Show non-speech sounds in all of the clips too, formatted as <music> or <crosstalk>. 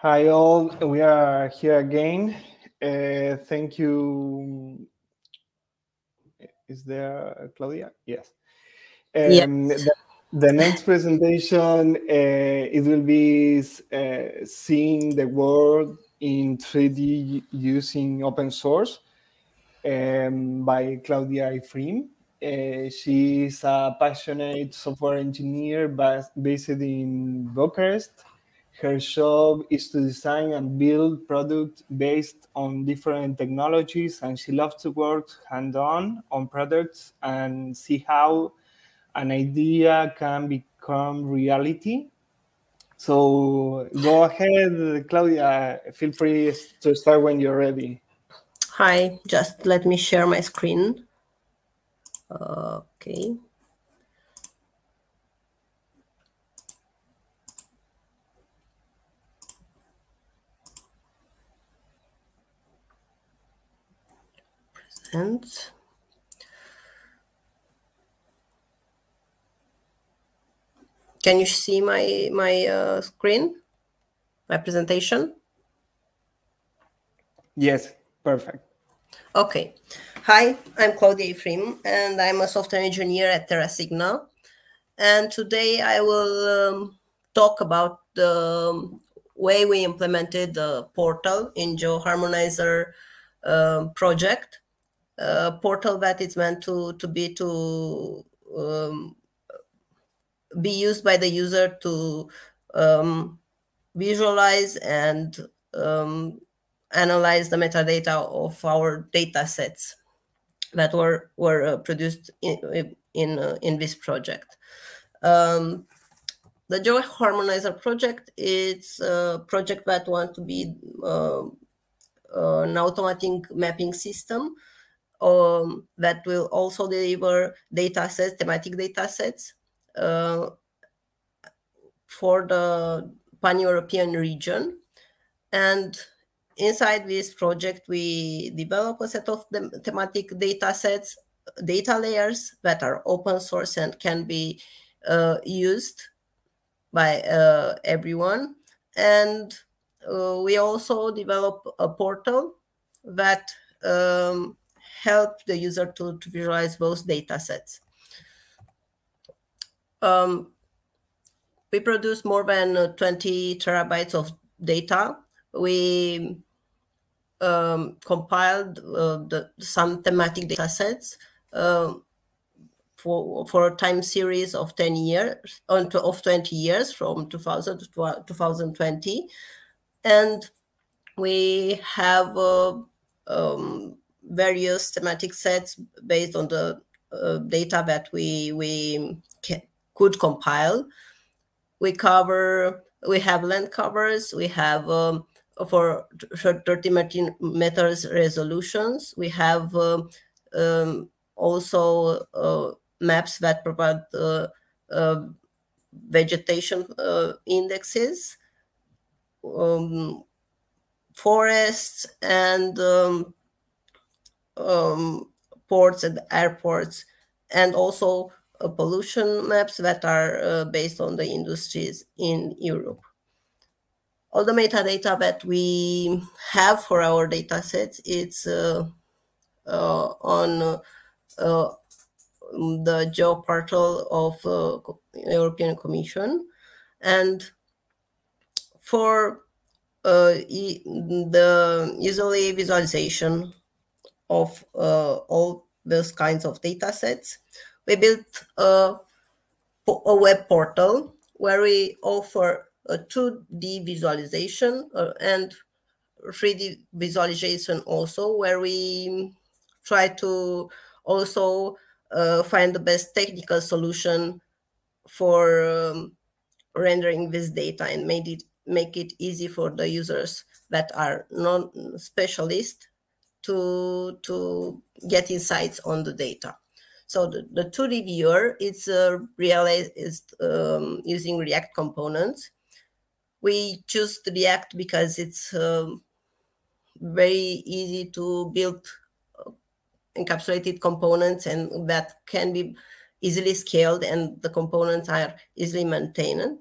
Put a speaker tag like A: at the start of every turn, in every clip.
A: Hi all, we are here again. Uh, thank you. Is there Claudia? Yes. Um,
B: yes.
A: The, the, next presentation, uh, it will be uh, seeing the world in 3D using open source um, by Claudia Ifrim. Uh, she is a passionate software engineer based in Bucharest her job is to design and build products based on different technologies, and she loves to work hand-on on products and see how an idea can become reality. So go ahead, Claudia. Feel free to start when you're ready.
B: Hi, just let me share my screen. Uh, okay. And can you see my my uh, screen? My presentation?
A: Yes perfect.
B: Okay. Hi i'm claudia Ifrim, and i'm a software engineer at terrasigna and today i will um, talk about the way we implemented the portal in GeoHarmonizer um, project portal that is meant to to be to um, be used by the user to um, visualize and um, analyze the metadata of our data sets that were were uh, produced in in, uh, in this project. Um, the GeoHarmonizer project is a project that want to be uh, an automatic mapping system um, that will also deliver data sets, thematic data sets uh, for the pan-European region. And inside this project, we develop a set of thematic data sets, data layers that are open source and can be uh, used by uh, everyone. And uh, we also develop a portal that um, help the user to, to visualize those data sets. Um, we produce more than uh, 20 terabytes of data. We um, compiled uh, the, some thematic data sets uh, for, for a time series of 10 years, of 20 years from 2000 to 2020. And we have uh, um, various thematic sets based on the uh, data that we we could compile. We cover we have land covers. We have um, for 30 meters resolutions. We have uh, um, also uh, maps that provide uh, vegetation uh, indexes, um, forests, and um, um, ports and airports, and also uh, pollution maps that are uh, based on the industries in Europe. All the metadata that we have for our data sets, it's uh, uh on uh, the geoportal portal of uh, European Commission. And for e the usually visualization of uh, all those kinds of data sets. We built a, a web portal where we offer a 2D visualization uh, and 3D visualization also, where we try to also uh, find the best technical solution for um, rendering this data and made it make it easy for the users that are non-specialists to, to get insights on the data. So the, the 2D viewer is uh, realized um, using React components. We choose React because it's um, very easy to build uh, encapsulated components and that can be easily scaled and the components are easily maintained.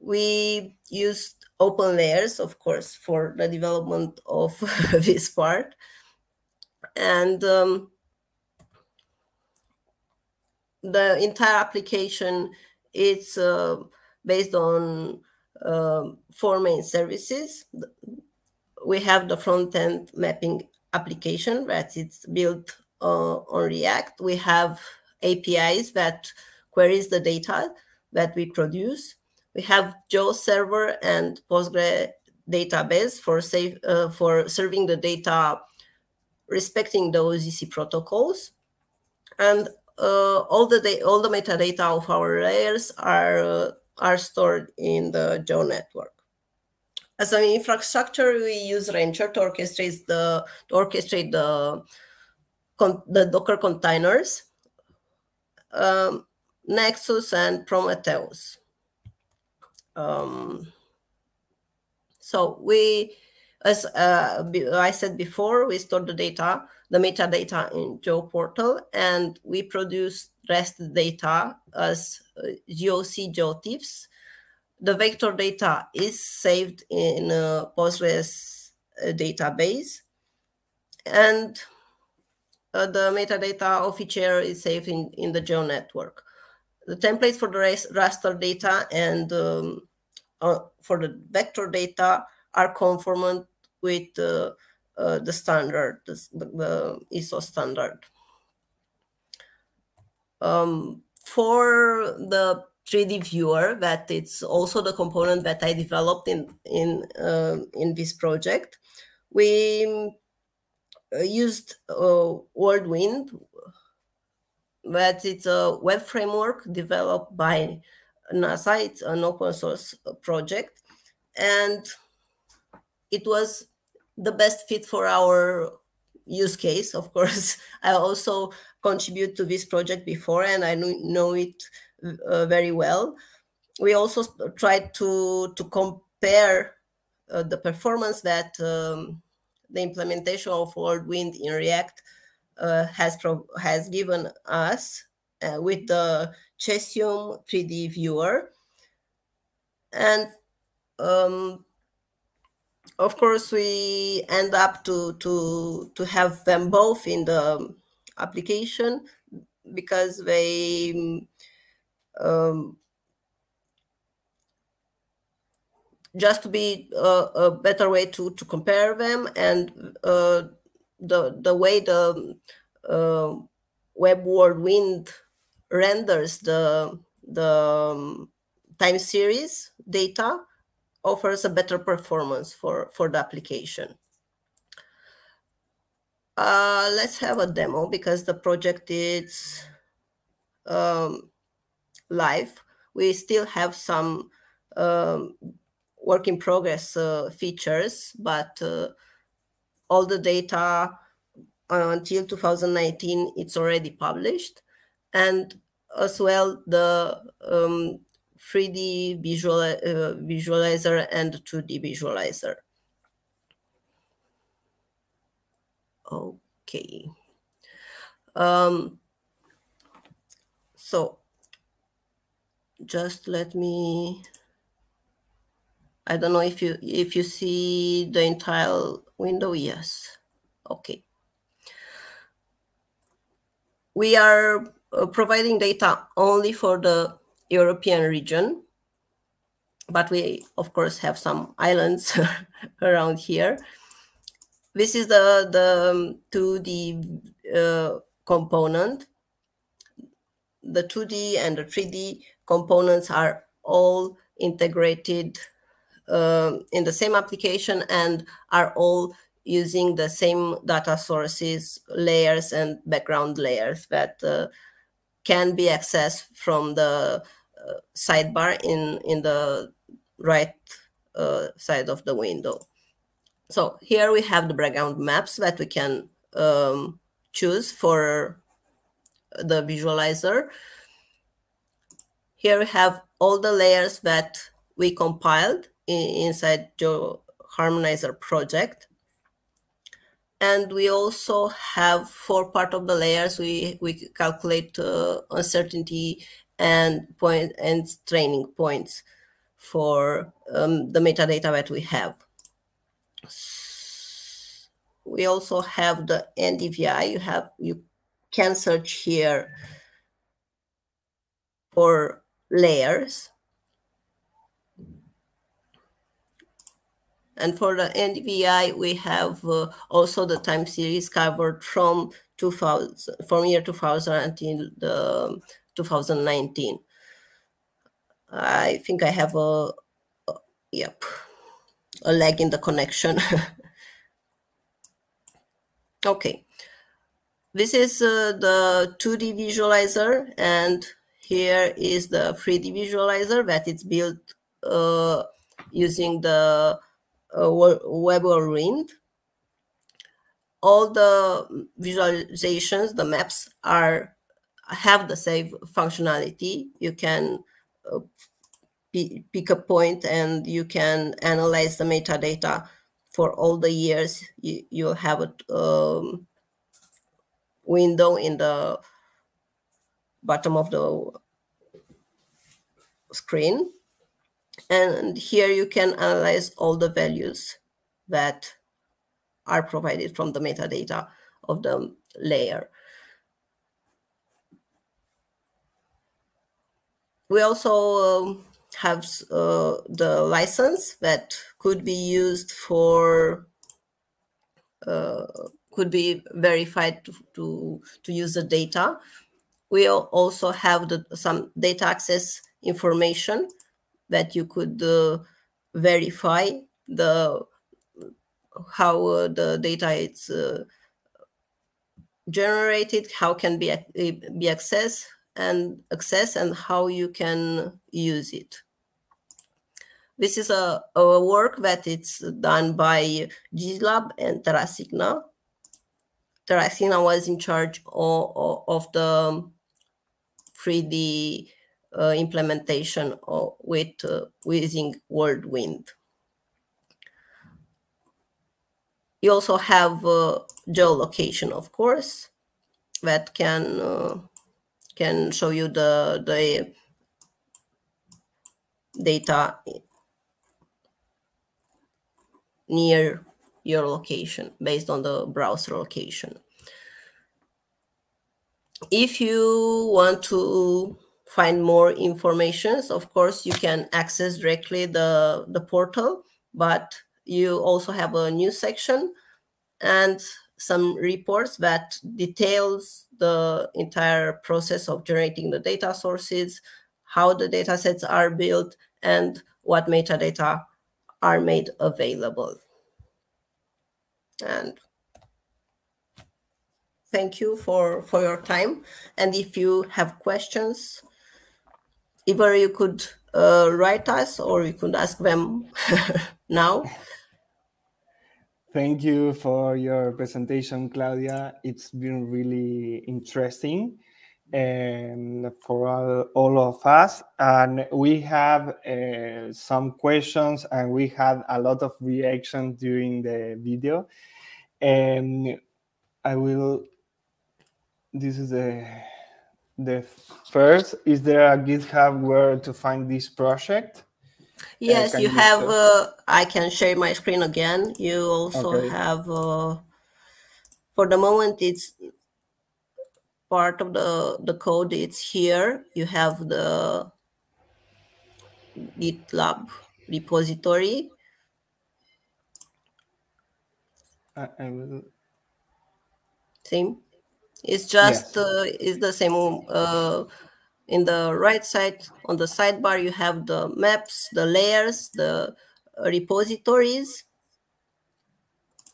B: We used open layers, of course, for the development of <laughs> this part. And um, the entire application is uh, based on uh, four main services. We have the front-end mapping application that it's built uh, on React. We have APIs that queries the data that we produce. We have GeoServer and Postgre database for uh, for serving the data respecting the OSDC protocols. And uh, all the all the metadata of our layers are uh, are stored in the GeoNetwork. As an infrastructure, we use Rancher to orchestrate the to orchestrate the the Docker containers, um, Nexus and Prometheus. Um, so we, as uh, I said before, we store the data, the metadata in geoportal, and we produce raster data as uh, GOC GeoTIFFs. The vector data is saved in a Postgres uh, database, and uh, the metadata of each error is saved in, in the GeoNetwork. The templates for the raster data and um, uh, for the vector data are conformant with uh, uh, the standard, the, the ISO standard. Um, for the 3D viewer, that it's also the component that I developed in in uh, in this project. We uh, used uh, WorldWind, that it's a web framework developed by NASA. It's an open source project, and it was the best fit for our use case. Of course, <laughs> I also contribute to this project before, and I know it uh, very well. We also tried to to compare uh, the performance that um, the implementation of WorldWind in React uh, has has given us uh, with the Cesium 3D viewer. And um, of course, we end up to, to, to have them both in the application because they um, just to be a, a, better way to, to compare them and uh, the, the way the uh, web WorldWind renders the the um, time series data offers a better performance for for the application. Uh, let's have a demo because the project is um, live. We still have some um, work in progress uh, features but uh, all the data until 2019 it's already published and as well the um, 3D visual, uh, visualizer and 2D visualizer. Okay. Um, so just let me, I don't know if you if you see the entire window. Yes. Okay. We are providing data only for the European region, but we of course have some islands <laughs> around here. This is the, the 2D um, uh, component. The 2D and the 3D components are all integrated uh, in the same application and are all using the same data sources, layers, and background layers that uh, can be accessed from the uh, sidebar in, in the right uh, side of the window. So here we have the background maps that we can um, choose for the visualizer. Here we have all the layers that we compiled in, inside Joe Harmonizer project and we also have for part of the layers we we calculate uh, uncertainty and point and training points for um, the metadata that we have. We also have the NDVI. You have you can search here for layers. And for the NDVI, we have uh, also the time series covered from 2000, from year 2000 until the 2019. I think I have a, a yep, a lag in the connection. <laughs> okay. This is uh, the 2D visualizer and here is the 3D visualizer that is built uh, using the uh, web WorldWind. All the visualizations, the maps are have the same functionality. You can uh, pick a point and you can analyze the metadata for all the years. You, you have a um, window in the bottom of the screen. And here you can analyze all the values that are provided from the metadata of the layer. We also um, have uh, the license that could be used for uh, could be verified to, to, to, use the data. We also have the, some data access information that you could uh, verify the how uh, the data is uh, generated, how can be be accessed, and access and how you can use it. This is a, a work that it's done by GitLab and Terrasigna. Terrasigna was in charge of, of the 3D uh, implementation of, with uh, using WorldWind. You also have uh, geolocation, of course, that can uh, can show you the, the data near your location based on the browser location. If you want to find more informations, of course, you can access directly the, the portal, but you also have a news section and some reports that details the entire process of generating the data sources, how the data sets are built, and what metadata are made available. And thank you for, for your time. And if you have questions, either you could uh, write us or you could ask them <laughs> now.
A: Thank you for your presentation, Claudia. It's been really interesting um, for all, all, of us. And we have uh, some questions and we had a lot of reactions during the video. And I will, this is the, the first, is there a GitHub where to find this project?
B: Yes, you have. Uh, I can share my screen again. You also okay. have. Uh, for the moment, it's part of the the code. It's here. You have the GitLab repository.
A: I, I will.
B: Same. It's just yes. uh, it's the same. Uh, in the right side on the sidebar you have the maps the layers the repositories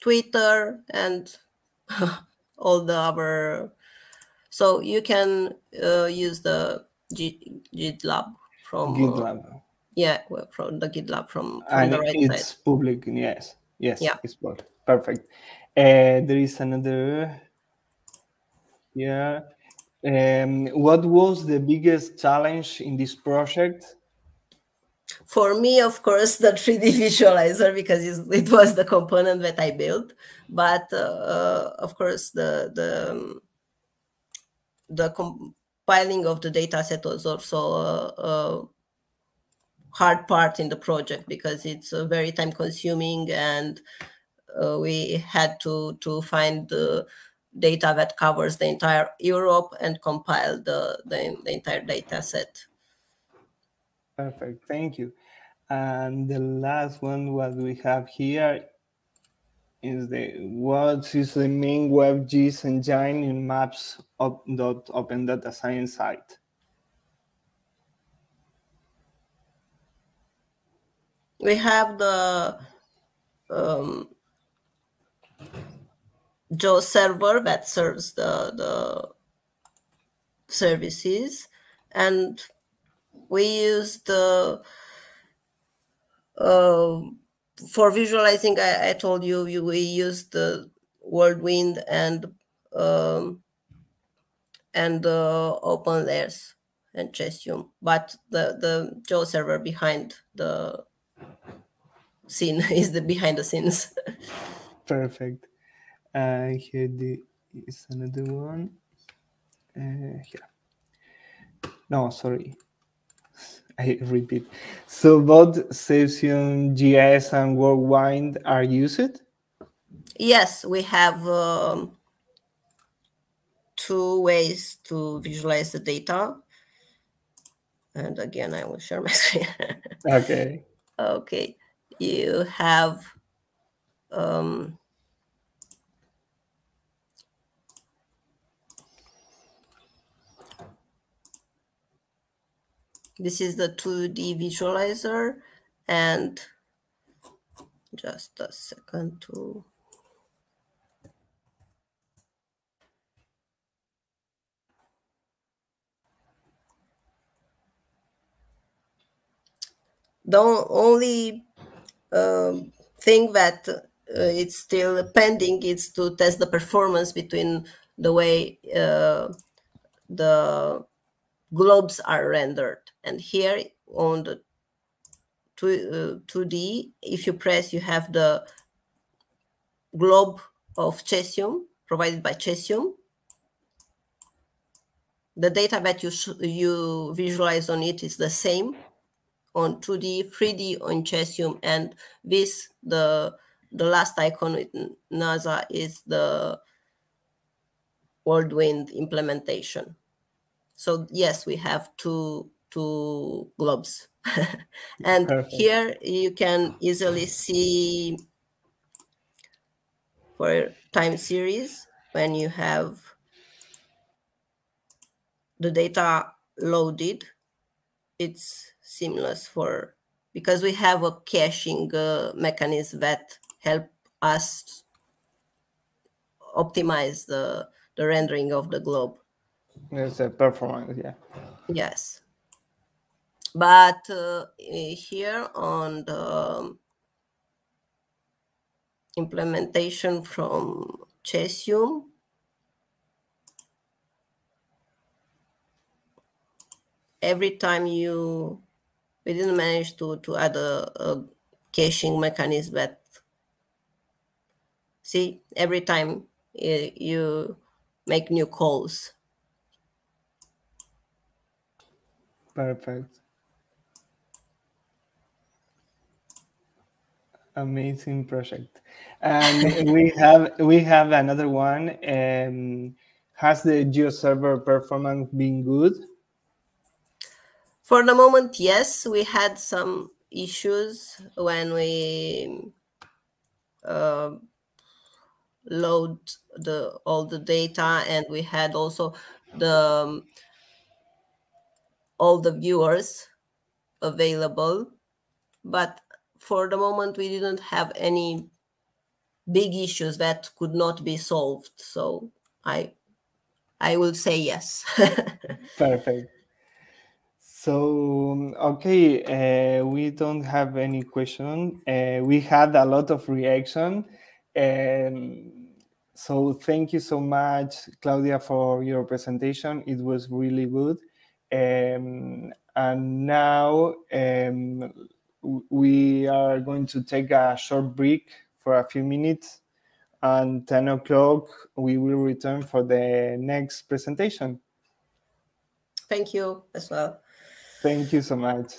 B: twitter and <laughs> all the other so you can uh, use the G gitlab from
A: uh, gitlab
B: yeah from the gitlab from, from
A: and
B: the right
A: it's
B: side.
A: public yes yes yeah it's perfect uh, there is another yeah um, what was the biggest challenge in this project?
B: For me, of course, the 3D <laughs> visualizer because it was the component that I built. But uh, of course, the the um, the compiling of the data set was also a, uh, hard part in the project because it's uh, very time consuming and uh, we had to to find the data that covers the entire Europe and compile the, the, the entire data set.
A: Perfect, thank you. And the last one, what we have here is the what is the main WebGIS engine in maps of dot open data science site?
B: We have the um, GeoServer that serves the, the services and we use the uh, for visualizing I, I told you, you, we use the WorldWind and um, and the open layers and Cesium, but the the GeoServer behind the scene <laughs> is the behind the scenes.
A: Perfect. Uh, here the, is another one. Uh, here. No, sorry. <laughs> I repeat. So both CesiumJS and WorldWind are used?
B: Yes, we have um, two ways to visualize the data. And again, I will share my <laughs> screen.
A: okay.
B: Okay. You have um, This is the 2D visualizer and just a second to the only um, thing that uh, it's still pending is to test the performance between the way uh, the globes are rendered. And here on the 2, uh, 2D, if you press, you have the globe of Cesium provided by Cesium. The data that you, you visualize on it is the same on 2D, 3D on Cesium, and this, the, the last icon with NASA is the WorldWind implementation. So yes, we have two two globes. <laughs> and Perfect. here you can easily see for time series when you have the data loaded, it's seamless for because we have a caching uh, mechanism that help us optimize the, the rendering of the globe.
A: It's a performance, yeah.
B: Yes. But uh, here on the implementation from Cesium, every time you, we didn't manage to, to add a, a caching mechanism, but see, every time eh, you make new calls,
A: Perfect. Amazing project. And we have we have another one. Um, has the geo server performance been good?
B: For the moment, yes. We had some issues when we uh, load the all the data, and we had also the um, all the viewers available. But for the moment, we didn't have any big issues that could not be solved. So I I will say yes. <laughs>
A: Perfect. So okay, uh, we don't have any question. Uh, we had a lot of reaction, and so thank you so much, Claudia, for your presentation. It was really good. Um, and now um, we are going to take a short break for a few minutes. And 10 o'clock, we will return for the next presentation.
B: Thank you as well.
A: Thank you so much.